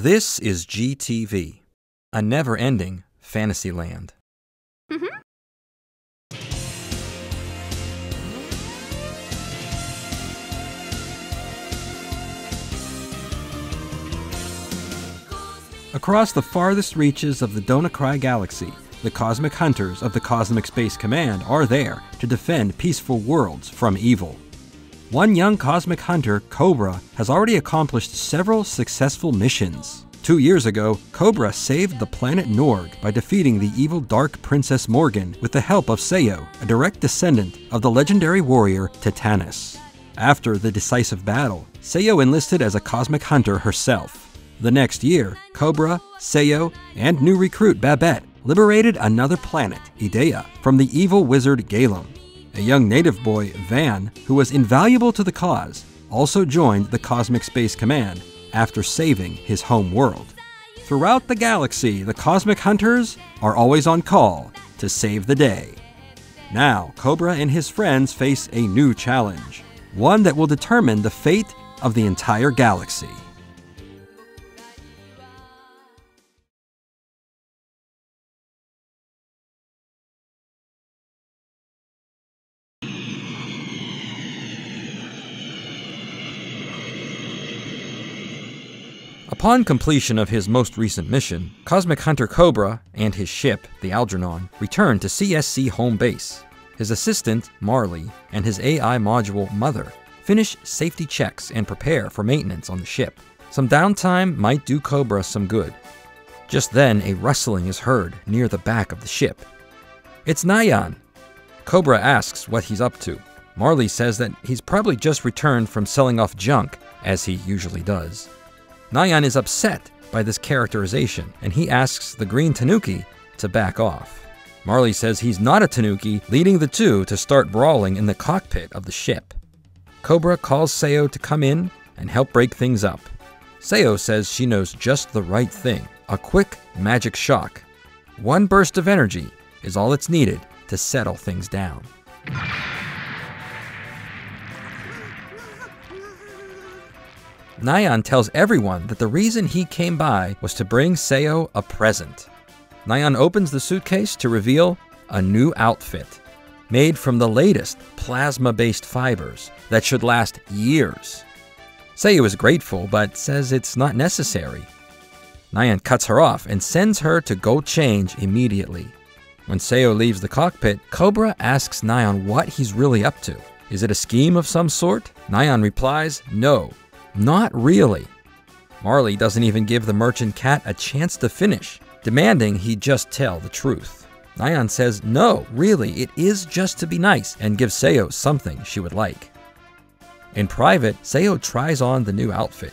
This is GTV, a never ending fantasy land. Mm-hmm. Across the farthest reaches of the Donacry galaxy, the Cosmic Hunters of the Cosmic Space Command are there to defend peaceful worlds from evil. One young cosmic hunter, Cobra, has already accomplished several successful missions. Two years ago, Cobra saved the planet Norg by defeating the evil Dark Princess Morgan with the help of Sayo, a direct descendant of the legendary warrior Titanus. After the decisive battle, Sayo enlisted as a cosmic hunter herself. The next year, Cobra, Sayo, and new recruit Babette liberated another planet, Idea, from the evil wizard Galem. A young native boy, Van, who was invaluable to the cause, also joined the Cosmic Space Command after saving his home world. Throughout the galaxy, the Cosmic Hunters are always on call to save the day. Now, Cobra and his friends face a new challenge, one that will determine the fate of the entire galaxy. Upon completion of his most recent mission, Cosmic Hunter Cobra and his ship, the Algernon, return to CSC home base. His assistant, Marley, and his AI module, Mother, finish safety checks and prepare for maintenance on the ship. Some downtime might do Cobra some good. Just then, a rustling is heard near the back of the ship. It's Nyan. Cobra asks what he's up to. Marley says that he's probably just returned from selling off junk, as he usually does. Nyan is upset by this characterization, and he asks the green Tanuki to back off. Marley says he's not a Tanuki, leading the two to start brawling in the cockpit of the ship. Cobra calls Sayo to come in and help break things up. Sayo says she knows just the right thing a quick magic shock. One burst of energy is all that's needed to settle things down. Nyan tells everyone that the reason he came by was to bring Sayo a present. Nyan opens the suitcase to reveal a new outfit, made from the latest plasma based fibers that should last years. Sayo is grateful, but says it's not necessary. Nyan cuts her off and sends her to go change immediately. When Sayo leaves the cockpit, Cobra asks Nyan what he's really up to. Is it a scheme of some sort? Nyan replies, no, not really. Marley doesn't even give the merchant cat a chance to finish, demanding he just tell the truth. Nyan says, no, really, it is just to be nice, and gives Sayo something she would like. In private, Sayo tries on the new outfit.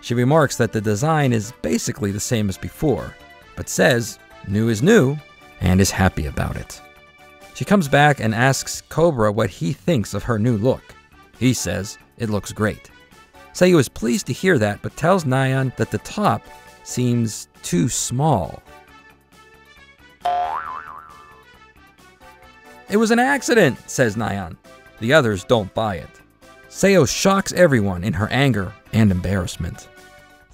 She remarks that the design is basically the same as before, but says new is new and is happy about it. She comes back and asks Cobra what he thinks of her new look. He says it looks great. Sayo is pleased to hear that, but tells Nyan that the top seems too small. It was an accident, says Nyan. The others don't buy it. Sayo shocks everyone in her anger and embarrassment.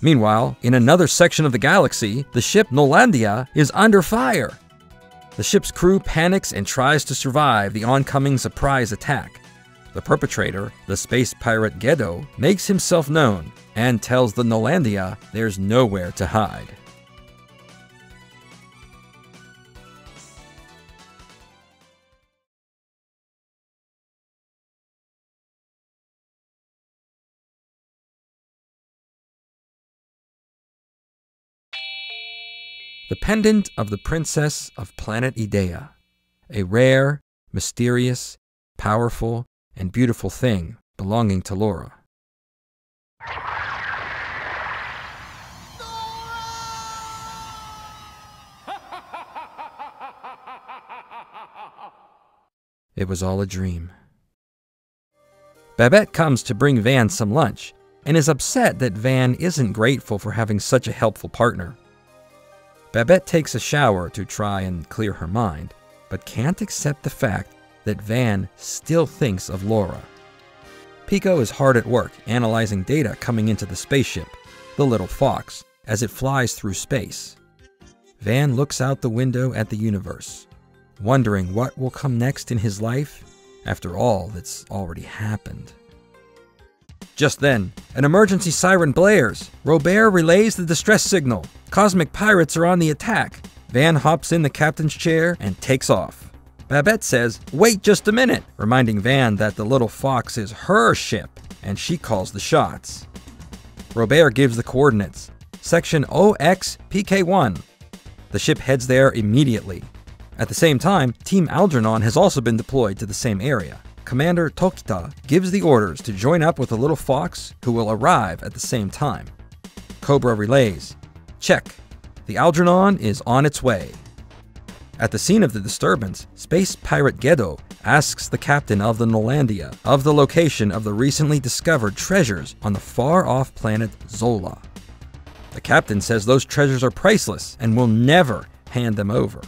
Meanwhile, in another section of the galaxy, the ship Nolandia is under fire. The ship's crew panics and tries to survive the oncoming surprise attack. The perpetrator, the space pirate Gedo, makes himself known and tells the Nolandia there's nowhere to hide. The pendant of the princess of planet Idea, a rare, mysterious, powerful, and beautiful thing belonging to Laura. It was all a dream. Babette comes to bring Van some lunch and is upset that Van isn't grateful for having such a helpful partner. Babette takes a shower to try and clear her mind, but can't accept the fact that Van still thinks of Laura. Pico is hard at work analyzing data coming into the spaceship, the Little Fox, as it flies through space. Van looks out the window at the universe, wondering what will come next in his life after all that's already happened. Just then, an emergency siren blares. Robert relays the distress signal. Cosmic pirates are on the attack. Van hops in the captain's chair and takes off. Babette says, Wait just a minute, reminding Van that the little fox is her ship, and she calls the shots. Robert gives the coordinates section OXPK1. The ship heads there immediately. At the same time, Team Algernon has also been deployed to the same area. Commander Tokita gives the orders to join up with the little fox, who will arrive at the same time. Cobra relays. Check. The Algernon is on its way. At the scene of the disturbance, space pirate Gedo asks the captain of the Nolandia of the location of the recently discovered treasures on the far off planet Zola. The captain says those treasures are priceless and will never hand them over.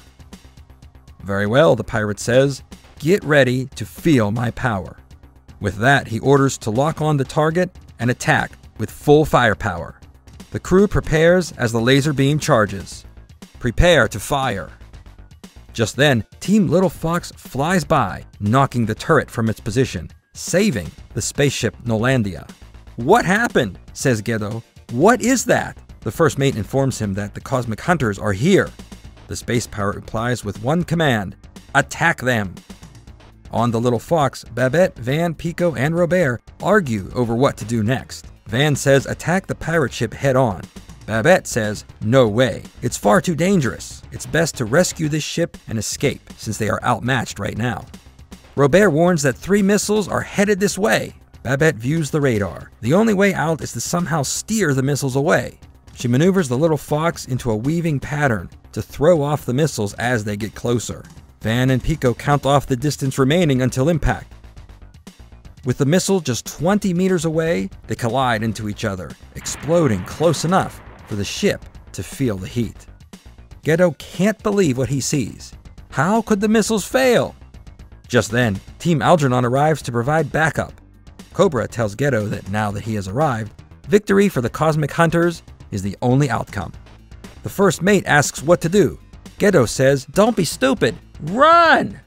Very well, the pirate says. Get ready to feel my power. With that, he orders to lock on the target and attack with full firepower. The crew prepares as the laser beam charges. Prepare to fire. Just then, Team Little Fox flies by, knocking the turret from its position, saving the spaceship Nolandia. What happened? says Gedo. What is that? The first mate informs him that the cosmic hunters are here. The space pirate replies with one command attack them. On the Little Fox, Babette, Van, Pico, and Robert argue over what to do next. Van says attack the pirate ship head on. Babette says, no way. It's far too dangerous. It's best to rescue this ship and escape, since they are outmatched right now. Robert warns that three missiles are headed this way. Babette views the radar. The only way out is to somehow steer the missiles away. She maneuvers the little fox into a weaving pattern to throw off the missiles as they get closer. Van and Pico count off the distance remaining until impact. With the missile just 20 meters away, they collide into each other, exploding close enough for the ship to feel the heat. Gedo can't believe what he sees. How could the missiles fail? Just then, Team Algernon arrives to provide backup. Cobra tells Gedo that now that he has arrived, victory for the Cosmic Hunters is the only outcome. The first mate asks what to do. Gedo says, Don't be stupid, run!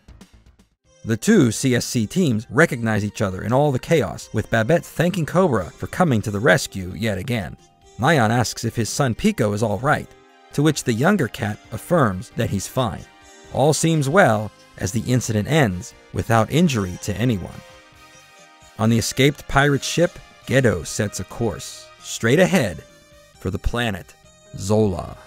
The two CSC teams recognize each other in all the chaos, with Babette thanking Cobra for coming to the rescue yet again. Nyan asks if his son Pico is alright, to which the younger cat affirms that he's fine. All seems well as the incident ends without injury to anyone. On the escaped pirate ship, Gedo sets a course, straight ahead, for the planet Zola.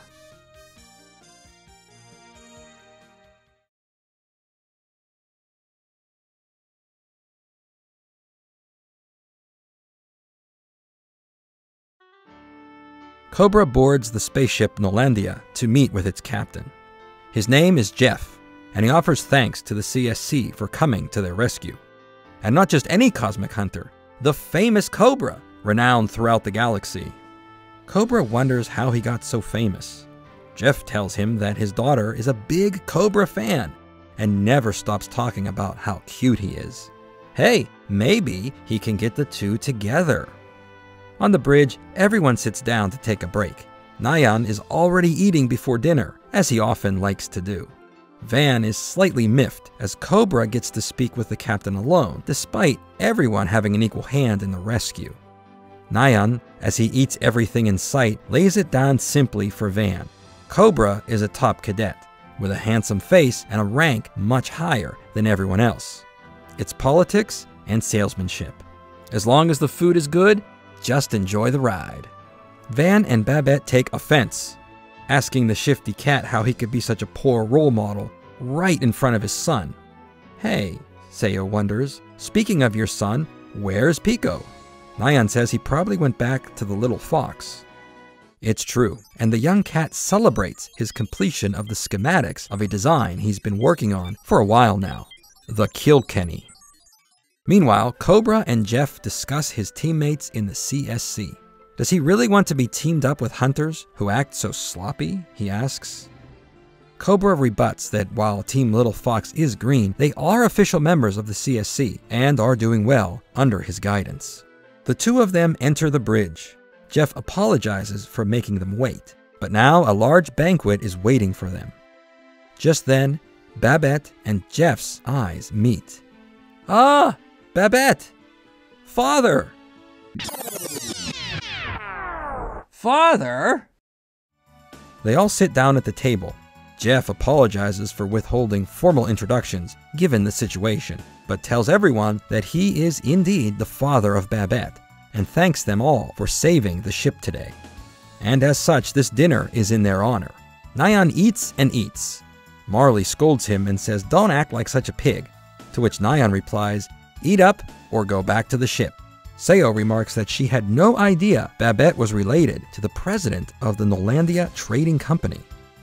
Cobra boards the spaceship Nolandia to meet with its captain. His name is Jeff, and he offers thanks to the CSC for coming to their rescue. And not just any cosmic hunter, the famous Cobra, renowned throughout the galaxy. Cobra wonders how he got so famous. Jeff tells him that his daughter is a big Cobra fan and never stops talking about how cute he is. Hey, maybe he can get the two together. On the bridge, everyone sits down to take a break. Nyan is already eating before dinner, as he often likes to do. Van is slightly miffed as Cobra gets to speak with the captain alone, despite everyone having an equal hand in the rescue. Nyan, as he eats everything in sight, lays it down simply for Van. Cobra is a top cadet, with a handsome face and a rank much higher than everyone else. It's politics and salesmanship. As long as the food is good, just enjoy the ride. Van and Babette take offense, asking the shifty cat how he could be such a poor role model right in front of his son. Hey, Sayo wonders, speaking of your son, where's Pico? Nyan says he probably went back to the little fox. It's true, and the young cat celebrates his completion of the schematics of a design he's been working on for a while now, the Kilkenny. Meanwhile, Cobra and Jeff discuss his teammates in the CSC. Does he really want to be teamed up with hunters who act so sloppy? He asks. Cobra rebuts that while Team Little Fox is green, they are official members of the CSC and are doing well under his guidance. The two of them enter the bridge. Jeff apologizes for making them wait, but now a large banquet is waiting for them. Just then, Babette and Jeff's eyes meet. Ah, Babette! Father! Father? They all sit down at the table. Jeff apologizes for withholding formal introductions given the situation, but tells everyone that he is indeed the father of Babette and thanks them all for saving the ship today. And as such, this dinner is in their honor. Nyan eats and eats. Marley scolds him and says, Don't act like such a pig. To which Nyan replies, Eat up or go back to the ship. Sayo remarks that she had no idea Babette was related to the president of the Nolandia Trading Company.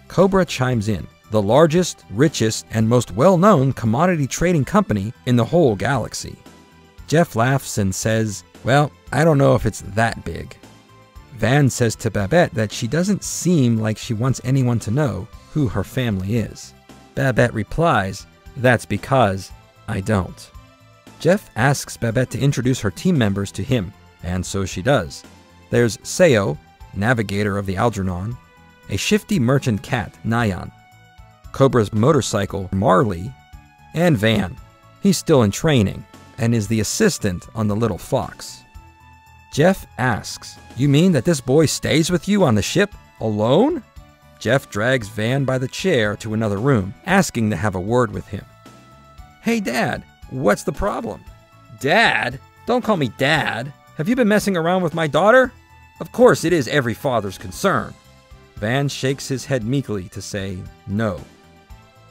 Cobra chimes in, the largest, richest, and most well known commodity trading company in the whole galaxy. Jeff laughs and says, Well, I don't know if it's that big. Van says to Babette that she doesn't seem like she wants anyone to know who her family is. Babette replies, That's because I don't. Jeff asks Babette to introduce her team members to him, and so she does. There's Sayo, navigator of the Algernon, a shifty merchant cat, Nyan, Cobra's motorcycle, Marley, and Van. He's still in training and is the assistant on the Little Fox. Jeff asks, You mean that this boy stays with you on the ship alone? Jeff drags Van by the chair to another room, asking to have a word with him. Hey, Dad, what's the problem? Dad? Don't call me Dad. Have you been messing around with my daughter? Of course, it is every father's concern. Van shakes his head meekly to say no.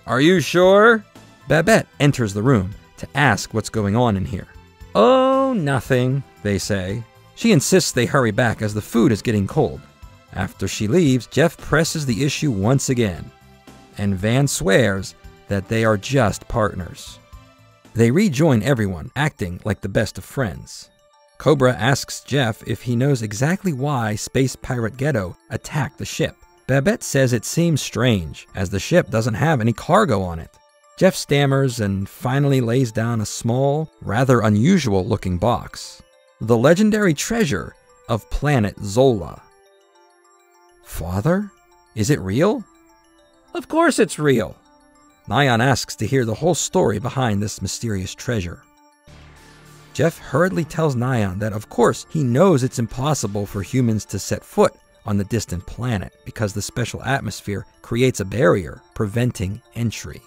Are you sure? Babette enters the room to ask what's going on in here. Oh, nothing, they say. She insists they hurry back as the food is getting cold. After she leaves, Jeff presses the issue once again, and Van swears that they are just partners. They rejoin everyone, acting like the best of friends. Cobra asks Jeff if he knows exactly why Space Pirate Gedo attacked the ship. Babette says it seems strange, as the ship doesn't have any cargo on it. Jeff stammers and finally lays down a small, rather unusual looking box. The legendary treasure of planet Zola. Father? Is it real? Of course it's real. Nyan asks to hear the whole story behind this mysterious treasure. Jeff hurriedly tells Nyan that, of course, he knows it's impossible for humans to set foot on the distant planet because the special atmosphere creates a barrier preventing entry.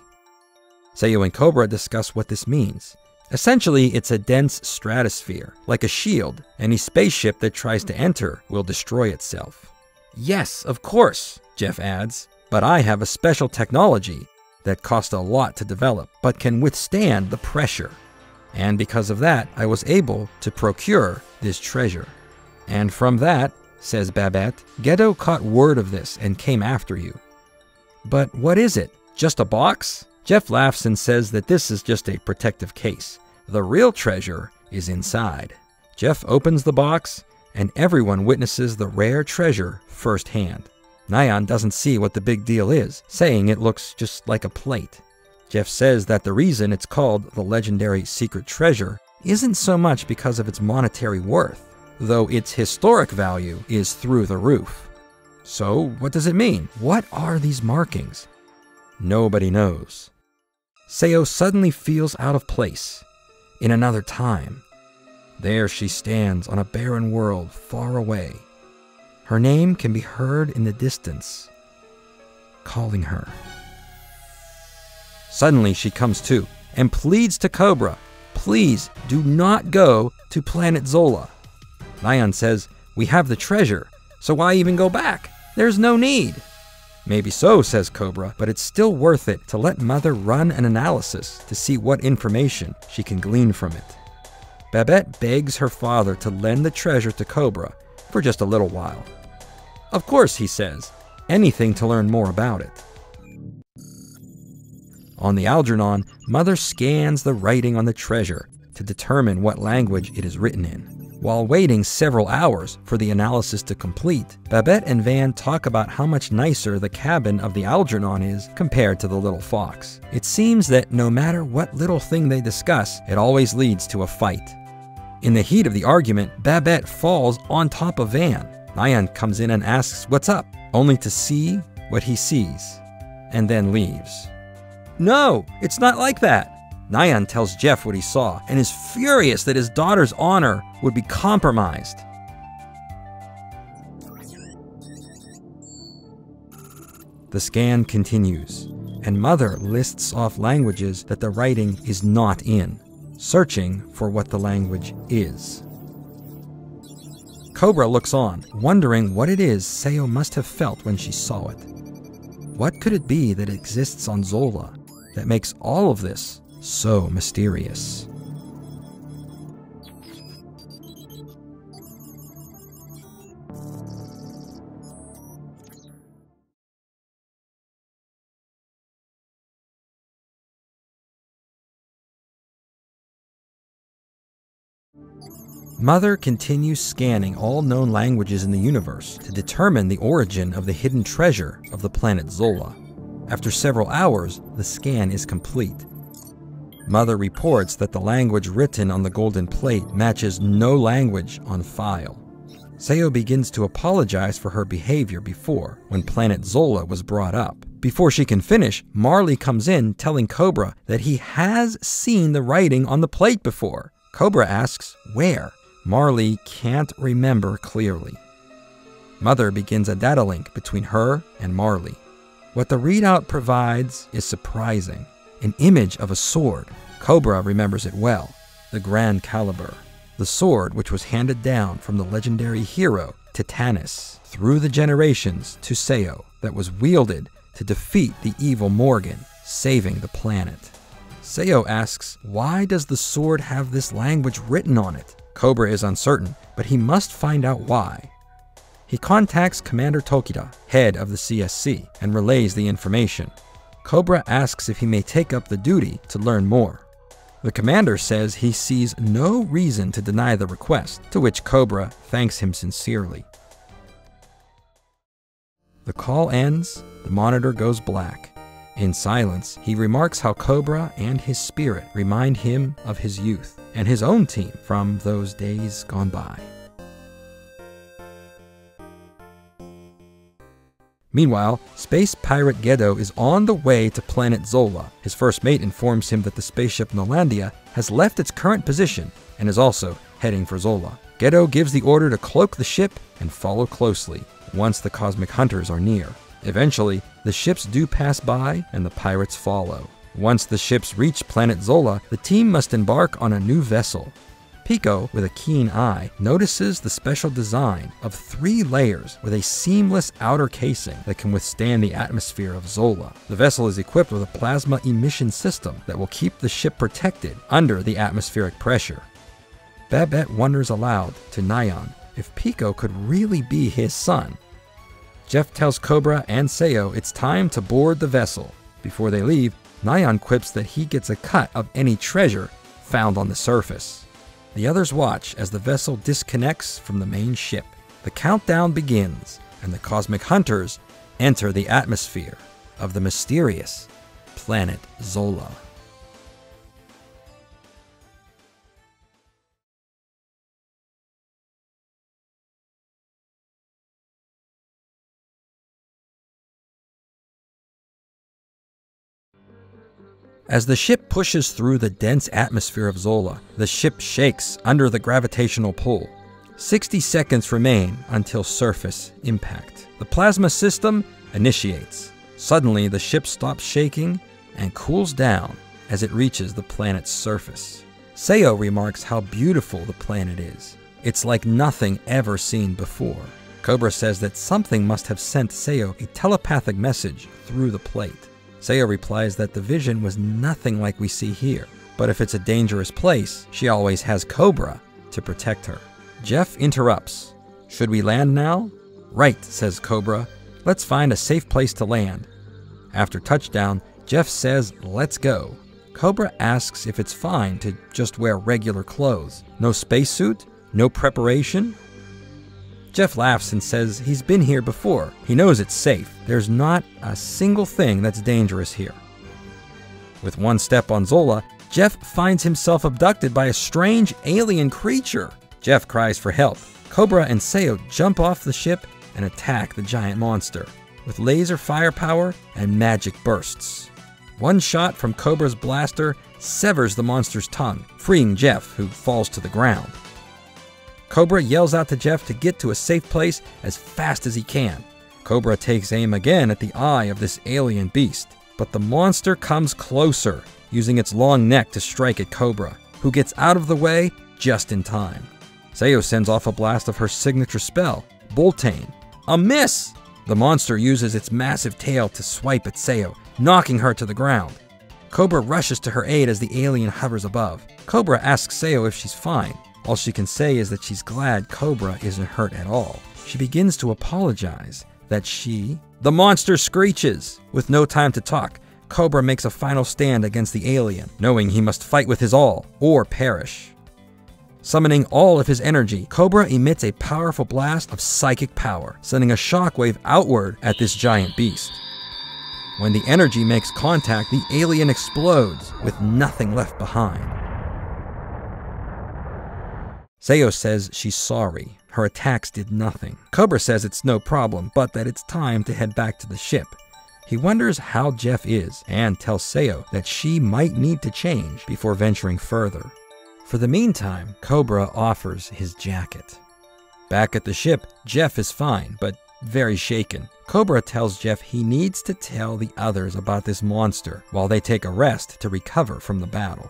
Sayo and Cobra discuss what this means. Essentially, it's a dense stratosphere, like a shield. Any spaceship that tries to enter will destroy itself. Yes, of course, Jeff adds, but I have a special technology that cost a lot to develop, but can withstand the pressure. And because of that, I was able to procure this treasure. And from that, says Babette, Gedo caught word of this and came after you. But what is it? Just a box? Jeff laughs and says that this is just a protective case. The real treasure is inside. Jeff opens the box, and everyone witnesses the rare treasure firsthand. Nyan doesn't see what the big deal is, saying it looks just like a plate. Jeff says that the reason it's called the legendary secret treasure isn't so much because of its monetary worth, though its historic value is through the roof. So, what does it mean? What are these markings? Nobody knows. Sayo suddenly feels out of place, in another time. There she stands on a barren world far away. Her name can be heard in the distance, calling her. Suddenly she comes to and pleads to Cobra, please do not go to planet Zola. Nyan says, We have the treasure, so why even go back? There's no need. Maybe so, says Cobra, but it's still worth it to let Mother run an analysis to see what information she can glean from it. Babette begs her father to lend the treasure to Cobra for just a little while. Of course, he says, anything to learn more about it. On the Algernon, Mother scans the writing on the treasure to determine what language it is written in. While waiting several hours for the analysis to complete, Babette and Van talk about how much nicer the cabin of the Algernon is compared to the Little Fox. It seems that no matter what little thing they discuss, it always leads to a fight. In the heat of the argument, Babette falls on top of Van. Nyan comes in and asks what's up, only to see what he sees, and then leaves. No, it's not like that. Nyan tells Jeff what he saw and is furious that his daughter's honor would be compromised. The scan continues, and Mother lists off languages that the writing is not in, searching for what the language is. Cobra looks on, wondering what it is Sayo must have felt when she saw it. What could it be that exists on Zola that makes all of this so mysterious? Mother continues scanning all known languages in the universe to determine the origin of the hidden treasure of the planet Zola. After several hours, the scan is complete. Mother reports that the language written on the golden plate matches no language on file. Sayo begins to apologize for her behavior before, when planet Zola was brought up. Before she can finish, Marley comes in telling Cobra that he has seen the writing on the plate before. Cobra asks, Where? Marley can't remember clearly. Mother begins a data link between her and Marley. What the readout provides is surprising an image of a sword. Cobra remembers it well the Grand Caliber, the sword which was handed down from the legendary hero Titanus through the generations to Sayo, that was wielded to defeat the evil Morgan, saving the planet. Sayo asks, Why does the sword have this language written on it? Cobra is uncertain, but he must find out why. He contacts Commander Tokita, head of the CSC, and relays the information. Cobra asks if he may take up the duty to learn more. The commander says he sees no reason to deny the request, to which Cobra thanks him sincerely. The call ends, the monitor goes black. In silence, he remarks how Cobra and his spirit remind him of his youth and his own team from those days gone by. Meanwhile, space pirate Gedo is on the way to planet Zola. His first mate informs him that the spaceship Nolandia has left its current position and is also heading for Zola. Gedo gives the order to cloak the ship and follow closely once the cosmic hunters are near. Eventually, the ships do pass by and the pirates follow. Once the ships reach planet Zola, the team must embark on a new vessel. Pico, with a keen eye, notices the special design of three layers with a seamless outer casing that can withstand the atmosphere of Zola. The vessel is equipped with a plasma emission system that will keep the ship protected under the atmospheric pressure. Babette wonders aloud to Nyan if Pico could really be his son. Jeff tells Cobra and Sayo it's time to board the vessel. Before they leave, Nyan quips that he gets a cut of any treasure found on the surface. The others watch as the vessel disconnects from the main ship. The countdown begins, and the cosmic hunters enter the atmosphere of the mysterious planet Zola. As the ship pushes through the dense atmosphere of Zola, the ship shakes under the gravitational pull. 60 seconds remain until surface impact. The plasma system initiates. Suddenly, the ship stops shaking and cools down as it reaches the planet's surface. Sayo remarks how beautiful the planet is. It's like nothing ever seen before. Cobra says that something must have sent Sayo a telepathic message through the plate. Sayo replies that the vision was nothing like we see here, but if it's a dangerous place, she always has Cobra to protect her. Jeff interrupts. Should we land now? Right, says Cobra. Let's find a safe place to land. After touchdown, Jeff says, let's go. Cobra asks if it's fine to just wear regular clothes. No spacesuit? No preparation? Jeff laughs and says he's been here before. He knows it's safe. There's not a single thing that's dangerous here. With one step on Zola, Jeff finds himself abducted by a strange alien creature. Jeff cries for help, Cobra and Sayo jump off the ship and attack the giant monster with laser firepower and magic bursts. One shot from Cobra's blaster severs the monster's tongue, freeing Jeff, who falls to the ground. Cobra yells out to Jeff to get to a safe place as fast as he can. Cobra takes aim again at the eye of this alien beast, but the monster comes closer, using its long neck to strike at Cobra, who gets out of the way just in time. Sayo sends off a blast of her signature spell, Boltane. A miss! The monster uses its massive tail to swipe at Sayo, knocking her to the ground. Cobra rushes to her aid as the alien hovers above. Cobra asks Sayo if she's fine. All she can say is that she's glad Cobra isn't hurt at all. She begins to apologize that she. The monster screeches! With no time to talk, Cobra makes a final stand against the alien, knowing he must fight with his all or perish. Summoning all of his energy, Cobra emits a powerful blast of psychic power, sending a shockwave outward at this giant beast. When the energy makes contact, the alien explodes, with nothing left behind. Sayo says she's sorry. Her attacks did nothing. Cobra says it's no problem, but that it's time to head back to the ship. He wonders how Jeff is and tells Sayo that she might need to change before venturing further. For the meantime, Cobra offers his jacket. Back at the ship, Jeff is fine, but very shaken. Cobra tells Jeff he needs to tell the others about this monster while they take a rest to recover from the battle.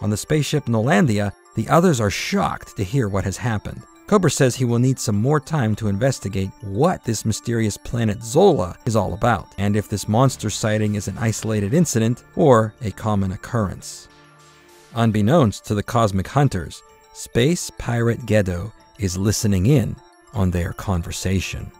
On the spaceship Nolandia, the others are shocked to hear what has happened. Cobra says he will need some more time to investigate what this mysterious planet Zola is all about, and if this monster sighting is an isolated incident or a common occurrence. Unbeknownst to the cosmic hunters, space pirate Gedo is listening in on their conversation.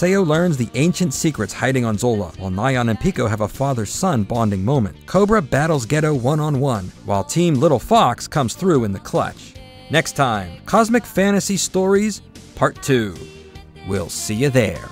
Sayo learns the ancient secrets hiding on Zola, while Nyan and Pico have a father-son bonding moment. Cobra battles Gedo one-on-one, while Team Little Fox comes through in the clutch. Next time, Cosmic Fantasy Stories Part 2. We'll see you there.